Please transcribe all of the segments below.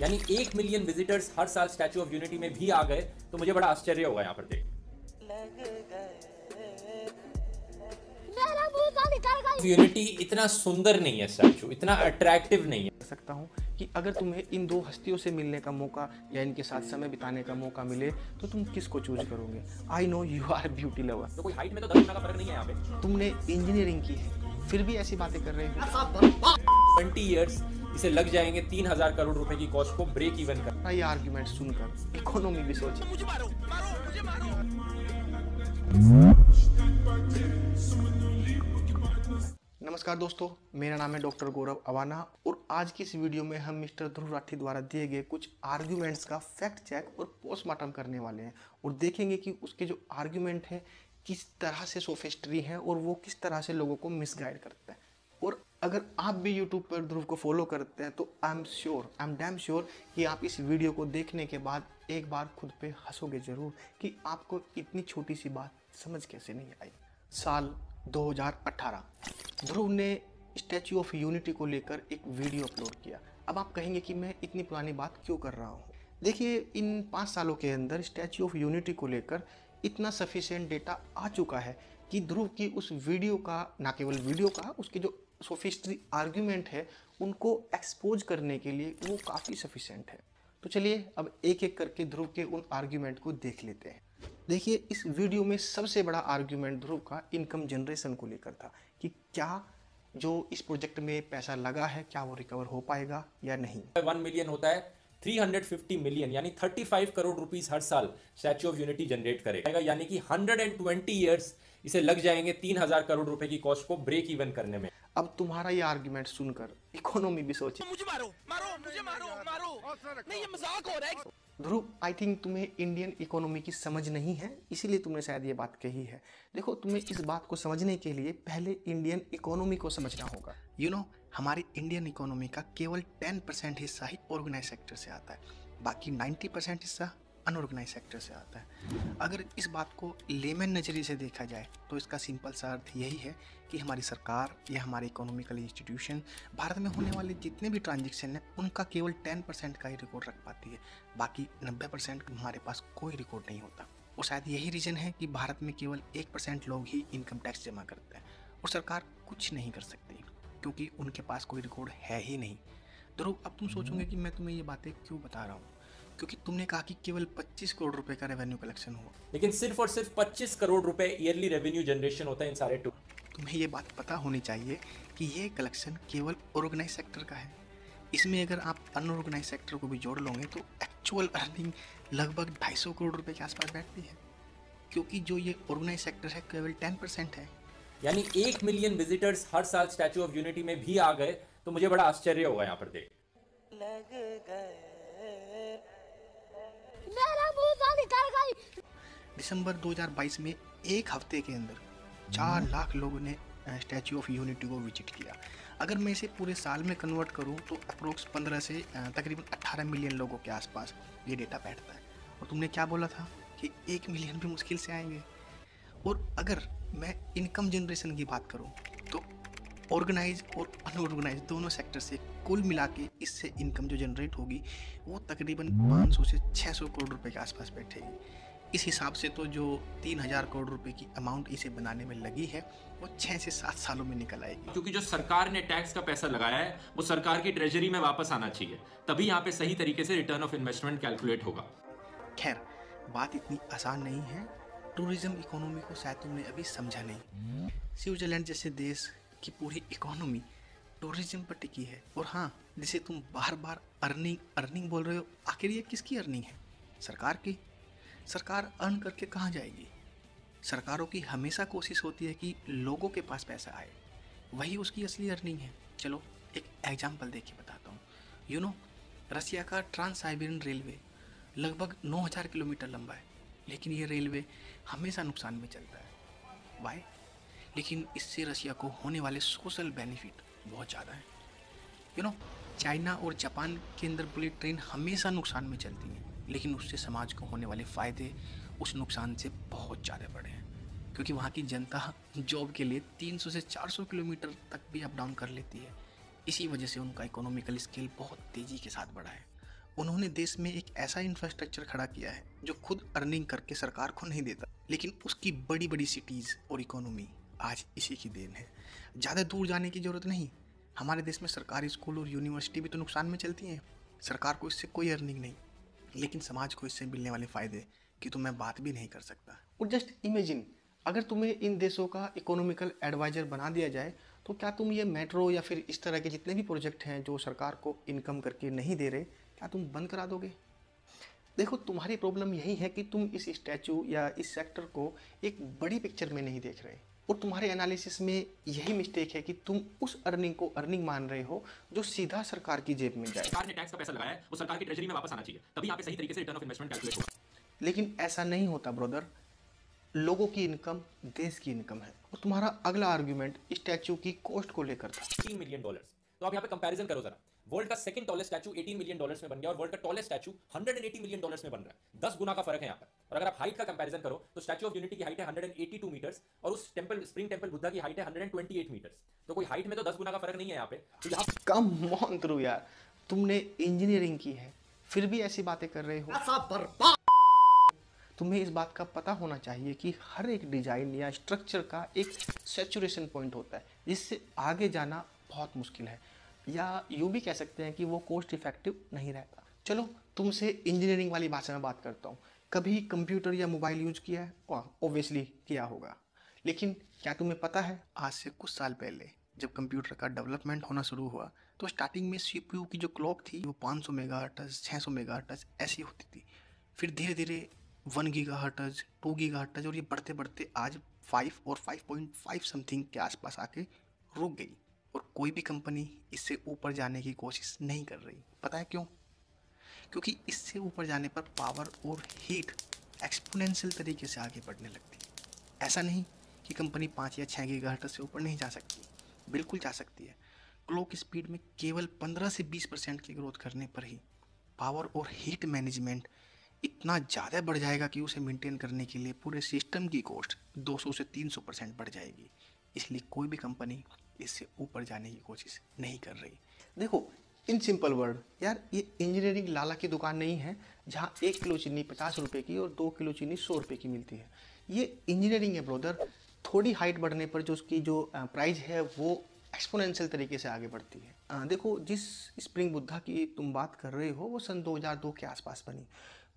यानी एक million visitors हर साल स्टैचू ऑफ़ यूनिटी में भी आ गए तो मुझे बड़ा आश्चर्य होगा यहाँ पर देख। यूनिटी इतना सुंदर नहीं है स्टैचू इतना अट्रैक्टिव नहीं है। सकता हूँ कि अगर तुम्हें इन दो हस्तियों से मिलने का मौका या इनके साथ समय बिताने का मौका मिले तो तुम किसको चूज़ करोगे? I know you are beauty lover तो कोई हाइट में तो दस का फ़र्क नहीं है यहाँ पे। तुमने इंजीनियरिंग की है फिर भी ऐसी बातें कर रहे हो। ट्वेंटी ईयर्स इसे लग जाएँगे तीन हज़ार करोड़ रुपए की कॉस्ट को ब्रेक इवन कर। ये आर्ग्यूमेंट सुनकर इकोनॉमी भी सोचे। नमस्कार दोस्तों मेरा नाम है डॉक्टर गौरव अवाना और आज की इस वीडियो में हम मिस्टर ध्रुव राठी द्वारा दिए गए कुछ आर्ग्यूमेंट्स का फैक्ट चेक और पोस्टमार्टम करने वाले हैं और देखेंगे कि उसके जो आर्ग्यूमेंट है किस तरह से सोफेस्ट्री है और वो किस तरह से लोगों को मिसगाइड करता है। अगर आप भी यूट्यूब पर ध्रुव को फॉलो करते हैं तो I am sure I am damn sure कि आप इस वीडियो को देखने के बाद एक बार खुद पे हंसोगे ज़रूर कि आपको इतनी छोटी सी बात समझ कैसे नहीं आई। साल 2018 ध्रुव ने स्टैचू ऑफ़ यूनिटी को लेकर एक वीडियो अपलोड किया। अब आप कहेंगे कि मैं इतनी पुरानी बात क्यों कर रहा हूँ? देखिए, इन पाँच सालों के अंदर स्टैचू ऑफ़ यूनिटी को लेकर इतना सफिशेंट डेटा आ चुका है कि ध्रुव की उस वीडियो का, ना केवल वीडियो का, उसके जो सोफिस्ट्री आर्ग्यूमेंट है, उनको एक्सपोज करने के लिए वो काफ़ी सफिशेंट है। तो चलिए, अब एक एक करके ध्रुव के उन आर्ग्यूमेंट को देख लेते हैं। देखिए, इस वीडियो में सबसे बड़ा आर्ग्यूमेंट ध्रुव का इनकम जनरेशन को लेकर था कि क्या जो इस प्रोजेक्ट में पैसा लगा है, क्या वो रिकवर हो पाएगा या नहीं। वन मिलियन होता है। 350 मिलियन यानी 35 करोड़ रुपीस हर साल स्टैचू ऑफ़ यूनिटी जनरेट करेगा। यानी कि 120 इयर्स इसे लग जाएँगे 3000 करोड़ रुपए की कॉस्ट को ब्रेक इवन करने में। अब तुम्हारा ये आर्ग्यूमेंट सुनकर इकोनॉमी भी सोचे। मुझे मारो मारो मुझे मारो मारो। नहीं ये मज़ाक हो रहा है। ध्रुव आई थिंक तुम्हें इंडियन इकोनॉमी की समझ नहीं है इसीलिए तुमने शायद ये बात कही है। देखो तुम्हें इस बात को समझने के लिए पहले इंडियन इकोनॉमी को समझना होगा। यू you नो know, हमारी इंडियन इकोनॉमी का केवल टेन परसेंट हिस्सा ही ऑर्गेनाइज सेक्टर से आता है। बाकी नाइन्टी परसेंट हिस्सा अनऑर्गेनाइज सेक्टर से आता है। अगर इस बात को लेमन नज़रिए से देखा जाए तो इसका सिंपल सा अर्थ यही है कि हमारी सरकार या हमारे इकोनॉमिकल इंस्टीट्यूशन भारत में होने वाले जितने भी ट्रांजेक्शन हैं, उनका केवल टेन परसेंट का ही रिकॉर्ड रख पाती है। बाकी नब्बे परसेंट हमारे पास कोई रिकॉर्ड नहीं होता। और शायद यही रीज़न है कि भारत में केवल एक परसेंट लोग ही इनकम टैक्स जमा करते हैं। और सरकार कुछ नहीं कर सकती। क्योंकि उनके पास कोई रिकॉर्ड है ही नहीं। ध्रुव अब तुम सोचोगे कि मैं तुम्हें ये बातें क्यों बता रहा हूँ? क्योंकि तुमने कहा कि केवल 25 करोड़ रुपए का रेवेन्यू कलेक्शन हुआ। लेकिन सिर्फ़ और सिर्फ़ 25 करोड़ रुपए ईयरली रेवेन्यू जनरेशन होता है इन सारे टू तुम्हें ये बात पता होनी चाहिए कि ये कलेक्शन केवल ऑर्गेनाइज सेक्टर का है। इसमें अगर आप अनऑर्गेनाइज सेक्टर को भी जोड़ लोगे तो एक्चुअल अर्निंग लगभग 250 करोड़ रुपये के आसपास बैठती है। क्योंकि जो ये ऑर्गेनाइज सेक्टर है केवल टेन परसेंट है। यानी एक मिलियन विजिटर्स हर साल स्टैचू ऑफ़ यूनिटी में भी आ गए तो मुझे बड़ा आश्चर्य होगा यहाँ पर देख। गई। दिसंबर 2022 में एक हफ़्ते के अंदर चार लाख लोगों ने स्टैचू ऑफ़ यूनिटी को विज़िट किया। अगर मैं इसे पूरे साल में कन्वर्ट करूँ तो अप्रोक्स 15 से तकरीबन 18 मिलियन लोगों के आसपास ये डेटा बैठता है। और तुमने क्या बोला था कि एक मिलियन भी मुश्किल से आएँगे? और अगर मैं इनकम जनरेशन की बात करूँ तो ऑर्गेनाइज और अनऑर्गेनाइज दोनों सेक्टर से कुल मिला के इससे इनकम जो जनरेट होगी वो तकरीबन 500 से 600 करोड़ रुपए के आसपास बैठेगी। इस हिसाब से तो जो 3000 करोड़ रुपए की अमाउंट इसे बनाने में लगी है वो छः से सात सालों में निकल आएगी। क्योंकि जो सरकार ने टैक्स का पैसा लगाया है वो सरकार की ट्रेजरी में वापस आना चाहिए। तभी यहाँ पे सही तरीके से रिटर्न ऑफ़ इन्वेस्टमेंट कैलकुलेट होगा। खैर बात इतनी आसान नहीं है। टूरिज़्म इकोनॉमी को शायद तुमने अभी समझा नहीं। स्विट्जरलैंड जैसे देश की पूरी इकोनॉमी टूरिज़्म पर टिकी है। और हाँ जिसे तुम बार बार अर्निंग अर्निंग बोल रहे हो, आखिर ये किसकी अर्निंग है? सरकार की? सरकार अर्न करके कहाँ जाएगी? सरकारों की हमेशा कोशिश होती है कि लोगों के पास पैसा आए। वही उसकी असली अर्निंग है। चलो, एक एग्ज़ाम्पल देके बताता हूँ। यू नो रसिया का ट्रांस साइबेरियन रेलवे लगभग 9000 किलोमीटर लंबा है। लेकिन ये रेलवे हमेशा नुकसान में चलता है। वाई लेकिन इससे रसिया को होने वाले सोशल बेनिफिट बहुत ज़्यादा है। यू नो चाइना और जापान के अंदर बुलेट ट्रेन हमेशा नुकसान में चलती हैं, लेकिन उससे समाज को होने वाले फ़ायदे उस नुकसान से बहुत ज़्यादा बड़े हैं। क्योंकि वहाँ की जनता जॉब के लिए 300 से 400 किलोमीटर तक भी अप डाउन कर लेती है। इसी वजह से उनका इकोनॉमिकल स्केल बहुत तेज़ी के साथ बढ़ा है। उन्होंने देश में एक ऐसा इंफ्रास्ट्रक्चर खड़ा किया है, जो खुद अर्निंग करके सरकार को नहीं देता, लेकिन उसकी बड़ी बड़ी सिटीज़ और इकोनॉमी आज इसी की देन है। ज़्यादा दूर जाने की ज़रूरत नहीं। हमारे देश में सरकारी स्कूल और यूनिवर्सिटी भी तो नुकसान में चलती हैं। सरकार को इससे कोई अर्निंग नहीं, लेकिन समाज को इससे मिलने वाले फ़ायदे की तो मैं बात भी नहीं कर सकता। और जस्ट इमेजिन अगर तुम्हें इन देशों का इकोनॉमिकल एडवाइजर बना दिया जाए तो क्या तुम ये मेट्रो या फिर इस तरह के जितने भी प्रोजेक्ट हैं जो सरकार को इनकम करके नहीं दे रहे क्या तुम बंद करा दोगे? देखो तुम्हारी प्रॉब्लम यही है कि तुम इस स्टैचू या इस सेक्टर को एक बड़ी पिक्चर में नहीं देख रहे। और तुम्हारे एनालिसिस में यही मिस्टेक है कि तुम उस अर्निंग को अर्निंग मान रहे हो जो सीधा सरकार की जेब में जाए। सरकार ने टैक्स का पैसा लगाया है वो सरकार की ट्रेजरी में वापस आना चाहिए। तभी यहाँ पे सही तरीके से रिटर्न ऑफ़ इन्वेस्टमेंट कैलकुलेट होगा। लेकिन ऐसा नहीं होता ब्रदर लोगों की इनकम देश की इनकम है। और तुम्हारा अगला आर्ग्यूमेंट स्टैचू की कॉस्ट को लेकर था। 18 मिलियन डॉलर्स तो आप यहाँ पे कंपैरिजन करो जरा। वर्ल्ड का second tallest statue 18 million dollars में बन गया और वर्ल्ड का टॉलेस्ट स्टैचू 180 मिलियन डॉलर्स में बन रहा है। 10 गुना का फ़र्क है यहाँ पर। और अगर आप हाइट का कंपैरिजन करो तो स्टैचू ऑफ़ यूनिटी की हाइट है 182 मीटर्स और उस टेंपल स्प्रिंग टेंपल बुद्धा की हाइट है 128 मीटर्स तो कोई हाइट में तो 10 गुना का फ़र्क नहीं है यहाँ पे। तो यहाँ कम मोहन ध्रुव यार। तुमने इंजीनियरिंग की है फिर भी ऐसी बातें कर रहे हो। तुम्हें इस बात का पता होना चाहिए कि हर एक डिज़ाइन या स्ट्रक्चर का एक सेचुरेशन पॉइंट होता है जिससे आगे जाना बहुत मुश्किल है। या यूँ भी कह सकते हैं कि वो कोस्ट इफ़ेक्टिव नहीं रहता। चलो, तुमसे इंजीनियरिंग वाली भाषा में बात करता हूँ। कभी कंप्यूटर या मोबाइल यूज़ किया है? ऑब्वियसली किया होगा। लेकिन क्या तुम्हें पता है, आज से कुछ साल पहले जब कंप्यूटर का डेवलपमेंट होना शुरू हुआ तो स्टार्टिंग में सीपीयू की जो क्लॉक थी, वो 500 सौ मेगा हर्टज छः सौ मेगा हर्टज ऐसी होती थी। फिर धीरे धीरे one gigahertz two gigahertz और ये बढ़ते बढ़ते आज फाइव और फाइव पॉइंट फाइव समथिंग के आसपास आके रुक गई। कोई भी कंपनी इससे ऊपर जाने की कोशिश नहीं कर रही। पता है क्यों? क्योंकि इससे ऊपर जाने पर पावर और हीट एक्सपोनेंशियल तरीके से आगे बढ़ने लगती है। ऐसा नहीं कि कंपनी पाँच या छः गीगा से ऊपर नहीं जा सकती। बिल्कुल जा सकती है। क्लॉक स्पीड में केवल 15 से 20 परसेंट की ग्रोथ करने पर ही पावर और हीट मैनेजमेंट इतना ज़्यादा बढ़ जाएगा कि उसे मेंटेन करने के लिए पूरे सिस्टम की कॉस्ट 200 से 300 परसेंट बढ़ जाएगी। इसलिए कोई भी कंपनी इससे ऊपर जाने की कोशिश नहीं कर रही। देखो इन सिंपल वर्ड यार ये इंजीनियरिंग लाला की दुकान नहीं है जहाँ एक किलो चीनी पचास रुपये की और दो किलो चीनी सौ रुपये की मिलती है। ये इंजीनियरिंग है ब्रोदर थोड़ी हाइट बढ़ने पर जो उसकी जो प्राइस है वो एक्सपोनेंशियल तरीके से आगे बढ़ती है। आ, देखो जिस स्प्रिंग बुद्धा की तुम बात कर रहे हो वो सन 2002 के आसपास बनी।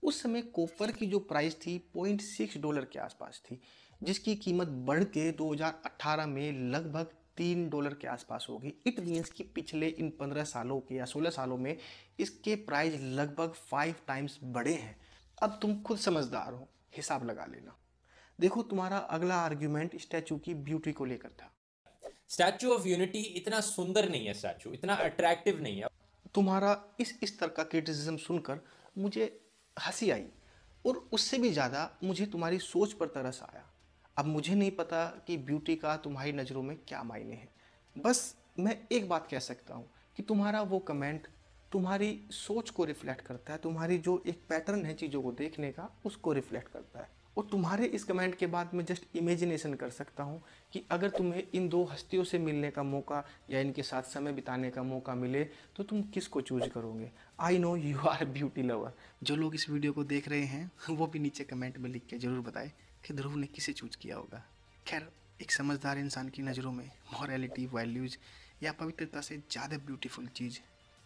उस समय कॉपर की जो प्राइस थी पॉइंट सिक्स डॉलर के आसपास थी। जिसकी कीमत बढ़ के 2018 में लगभग तीन डॉलर के आसपास होगी। इट मीन्स कि पिछले इन पंद्रह सालों के या सोलह सालों में इसके प्राइस लगभग फाइव टाइम्स बढ़े हैं। अब तुम खुद समझदार हो हिसाब लगा लेना। देखो तुम्हारा अगला आर्ग्यूमेंट स्टैचू की ब्यूटी को लेकर था। स्टैचू ऑफ़ यूनिटी इतना सुंदर नहीं है स्टैचू इतना अट्रैक्टिव नहीं है। तुम्हारा इस स्तर का क्रिटिसिज्म सुनकर मुझे हँसी आई और उससे भी ज़्यादा मुझे तुम्हारी सोच पर तरस आया। अब मुझे नहीं पता कि ब्यूटी का तुम्हारी नज़रों में क्या मायने हैं। बस मैं एक बात कह सकता हूँ कि तुम्हारा वो कमेंट तुम्हारी सोच को रिफ्लेक्ट करता है, तुम्हारी जो एक पैटर्न है चीज़ों को देखने का, उसको रिफ्लेक्ट करता है। और तुम्हारे इस कमेंट के बाद मैं जस्ट इमेजिनेशन कर सकता हूँ कि अगर तुम्हें इन दो हस्तियों से मिलने का मौका या इनके साथ समय बिताने का मौका मिले तो तुम किसको चूज़ करोगे? I know you are beauty lover जो लोग इस वीडियो को देख रहे हैं, वो भी नीचे कमेंट में लिख के ज़रूर बताए। कि ध्रुव ने किसे चूज़ किया होगा? खैर एक समझदार इंसान की नज़रों में मॉरेलिटी वैल्यूज़ या पवित्रता से ज़्यादा ब्यूटीफुल चीज़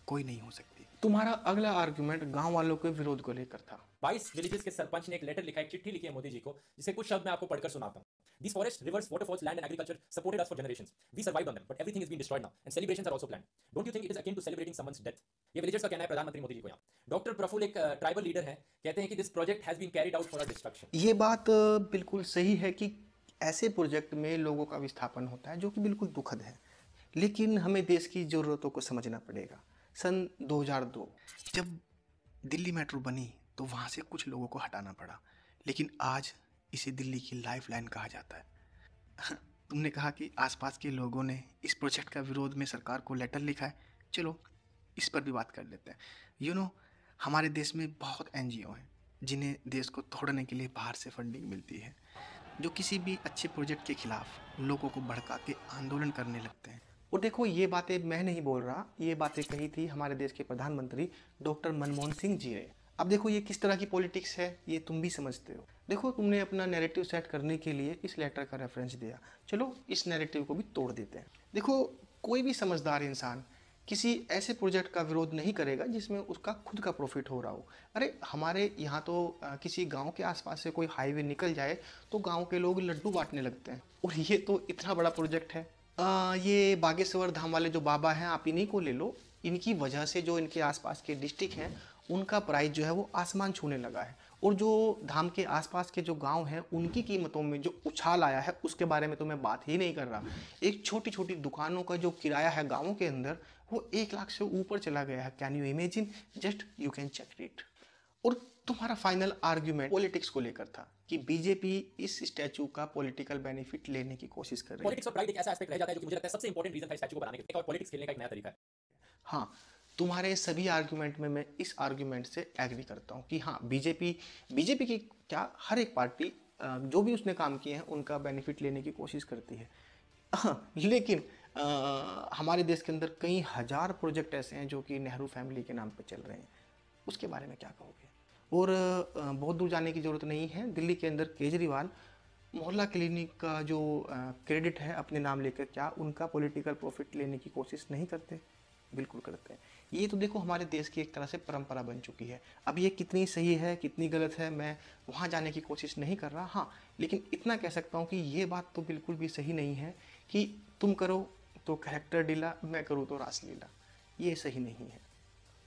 कोई नहीं हो सकती। तुम्हारा अगला आर्ग्यूमेंट गाँव वालों के विरोध को लेकर था। बाईस विलेजेस के सरपंच ने एक लेटर लिखा है चिट्ठी लिखी है मोदी जी को जिसे कुछ शब्द मैं आपको पढ़कर सुनाता हूँ। This forest rivers waterfalls land and agriculture supported us for generations we survive on them but everything is been destroyed now and celebrations are also planned don't you think it is akin to celebrating someone's death ये villagers का कहना है, प्रधानमंत्री मोदी जी को यहाँ। Doctor Praful एक tribal leader हैं, कहते हैं कि this project has been carried out for a destruction ये बात बिल्कुल सही है कि ऐसे प्रोजेक्ट में लोगों का विस्थापन होता है जो कि बिल्कुल दुखद है। लेकिन हमें देश की ज़रूरतों को समझना पड़ेगा। सन 2002 जब दिल्ली मेट्रो बनी तो वहाँ से कुछ लोगों को हटाना पड़ा। लेकिन आज इसे दिल्ली की लाइफ लाइन कहा जाता है। तुमने कहा कि आसपास के लोगों ने इस प्रोजेक्ट का विरोध में सरकार को लेटर लिखा है। चलो इस पर भी बात कर लेते हैं। यू you नो know, हमारे देश में बहुत एनजीओ हैं जिन्हें देश को तोड़ने के लिए बाहर से फंडिंग मिलती है जो किसी भी अच्छे प्रोजेक्ट के खिलाफ लोगों को भड़का के आंदोलन करने लगते हैं। और देखो ये बातें मैं नहीं बोल रहा ये बातें कही थी हमारे देश के प्रधानमंत्री डॉक्टर मनमोहन सिंह जी ने। अब देखो ये किस तरह की पॉलिटिक्स है ये तुम भी समझते हो। देखो तुमने अपना नैरेटिव सेट करने के लिए इस लेटर का रेफरेंस दिया। चलो इस नैरेटिव को भी तोड़ देते हैं। देखो कोई भी समझदार इंसान किसी ऐसे प्रोजेक्ट का विरोध नहीं करेगा जिसमें उसका खुद का प्रॉफिट हो रहा हो। अरे हमारे यहाँ तो किसी गाँव के आसपास से कोई हाईवे निकल जाए तो गाँव के लोग लड्डू बांटने लगते हैं। और ये तो इतना बड़ा प्रोजेक्ट है। अ, ये बागेश्वर धाम वाले जो बाबा हैं आप इन्हीं को ले लो। इनकी वजह से जो इनके आसपास के डिस्ट्रिक्ट हैं उनका प्राइस जो है वो आसमान छूने लगा है। और जो धाम के आसपास के जो गाँव हैं उनकी कीमतों में जो उछाल आया है उसके बारे में तो मैं बात ही नहीं कर रहा। एक छोटी छोटी दुकानों का जो किराया है गाँवों के अंदर वो एक लाख से ऊपर चला गया है। Can you imagine just you can check it और तुम्हारा फाइनल आर्ग्यूमेंट पॉलिटिक्स को लेकर था कि बीजेपी इस स्टैचू का पॉलिटिकल बेनिफिट लेने की कोशिश कर रही है। पॉलिटिक्स और प्राइड एक ऐसा एस्पेक्ट रह जाता है जो मुझे लगता है सबसे इंपॉर्टेंट रीजन था स्टैचू को बनाने का और पॉलिटिक्स खेलने का एक नया तरीका है। हाँ तुम्हारे सभी आर्ग्यूमेंट में मैं इस आर्ग्यूमेंट से एग्री करता हूँ कि हाँ बीजेपी बीजेपी की क्या हर एक पार्टी जो भी उसने काम किए हैं उनका बेनिफिट लेने की कोशिश करती है। हाँ, लेकिन अ, हमारे देश के अंदर कई हज़ार प्रोजेक्ट ऐसे हैं जो कि नेहरू फैमिली के नाम पर चल रहे हैं। उसके बारे में क्या कहोगे? और बहुत दूर जाने की ज़रूरत नहीं है। दिल्ली के अंदर केजरीवाल मोहल्ला क्लिनिक का जो क्रेडिट है अपने नाम लेकर क्या उनका पॉलिटिकल प्रॉफिट लेने की कोशिश नहीं करते? बिल्कुल करते हैं। ये तो देखो हमारे देश की एक तरह से परंपरा बन चुकी है। अब ये कितनी सही है कितनी गलत है मैं वहाँ जाने की कोशिश नहीं कर रहा। हाँ लेकिन इतना कह सकता हूँ कि ये बात तो बिल्कुल भी सही नहीं है कि तुम करो तो कैरेक्टर डीला मैं करूँ तो रासलीला ये सही नहीं है।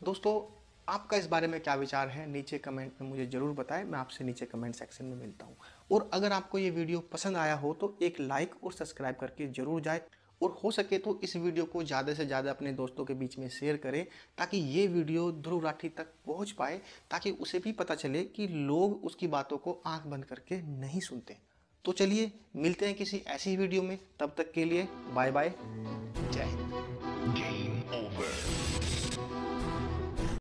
दोस्तों, आपका इस बारे में क्या विचार है? नीचे कमेंट में मुझे ज़रूर बताएँ। मैं आपसे नीचे कमेंट सेक्शन में मिलता हूँ। और अगर आपको ये वीडियो पसंद आया हो तो एक लाइक और सब्सक्राइब करके ज़रूर जाए। और हो सके तो इस वीडियो को ज़्यादा से ज़्यादा अपने दोस्तों के बीच में शेयर करें, ताकि ये वीडियो ध्रुव राठी तक पहुँच पाए, ताकि उसे भी पता चले कि लोग उसकी बातों को आँख बंद करके नहीं सुनते। तो चलिए मिलते हैं किसी ऐसी वीडियो में तब तक के लिए बाय बाय